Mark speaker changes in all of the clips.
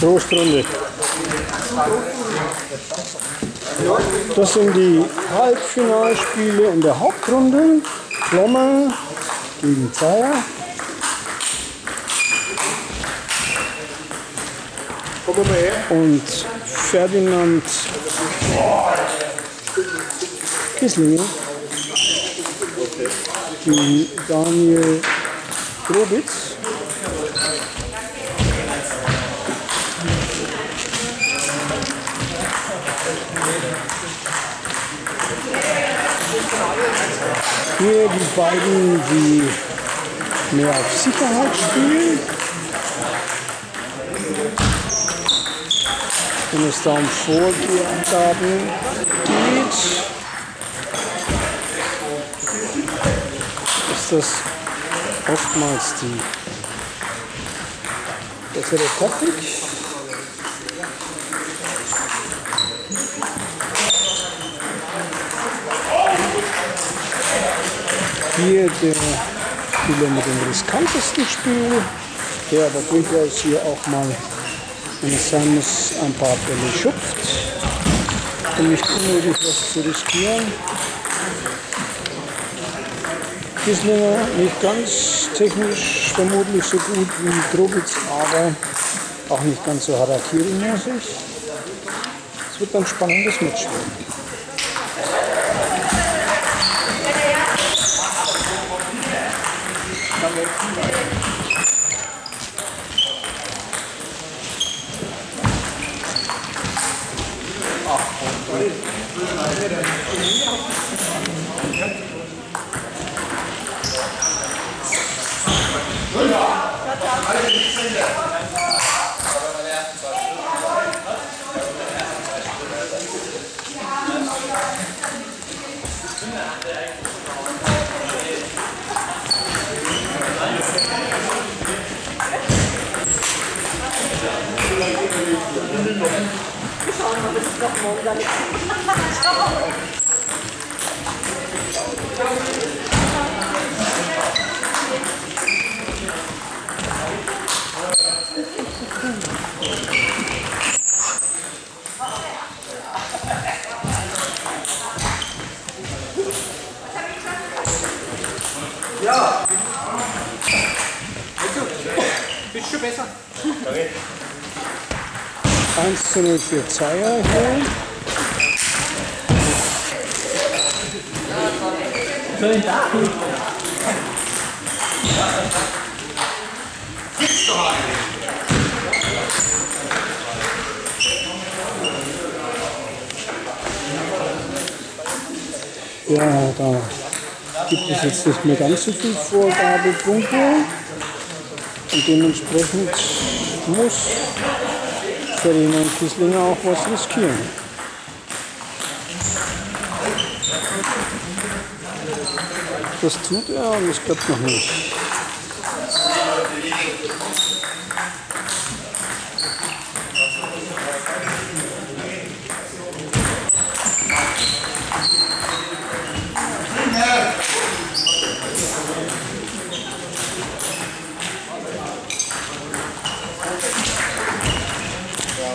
Speaker 1: Trostrunde. Das sind die Halbfinalspiele in der Hauptrunde. Plommer gegen Zeier. Und Ferdinand Kisslinger gegen Daniel Grobitz. Hier die beiden, die mehr auf Sicherheit spielen. Wenn es da um Vorgaben geht, ist das oftmals die bessere Taktik. Hier der Spieler mit dem riskantesten Spiel, der aber durchaus hier auch mal, sein muss, ein paar Bälle schupft, um nicht unnötig was zu riskieren. Gislinger nicht ganz technisch vermutlich so gut wie Grobitz, aber auch nicht ganz so Harakiri-mäßig. Es wird ein spannendes あ、
Speaker 2: 本当に。Schauen mal, bis es noch morgen dann
Speaker 3: Ja. Bist du besser? Okay.
Speaker 1: 1 zu 0 für Zeier hier. Ja, da gibt es jetzt nicht mehr ganz so viel Vorgabepunkte. Und dementsprechend muss Ferdinand Kisslinger auch was riskieren. Das tut er und es klappt noch nicht.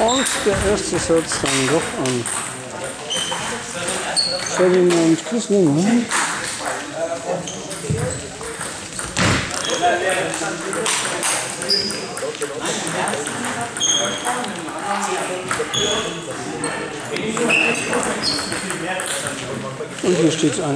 Speaker 1: Und der erste Satz dann doch an Ferdinand Kisslinger. Und hier steht es 1-1.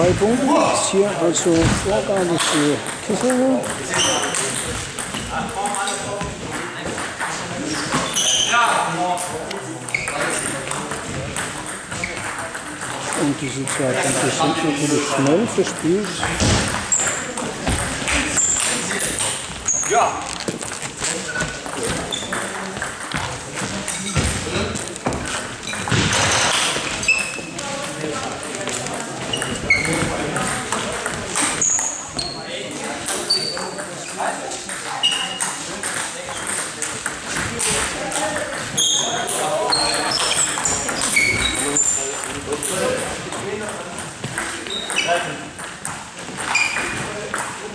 Speaker 1: Zwei Punkte gibt's hier also Vorgabe für Kissel. Und diese zwei Punkte sind natürlich schnell verspielt.
Speaker 3: Ja.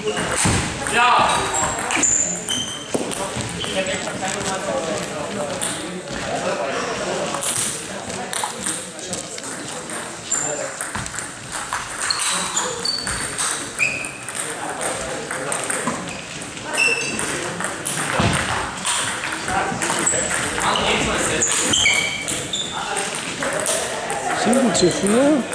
Speaker 3: Ja.
Speaker 1: Sieben zu vier.
Speaker 3: Komm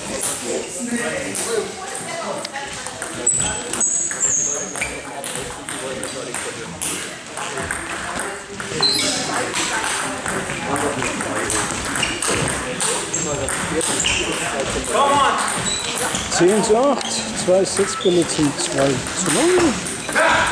Speaker 1: 10 zu 8, zwei Sitzbälle zu 2 zu 9.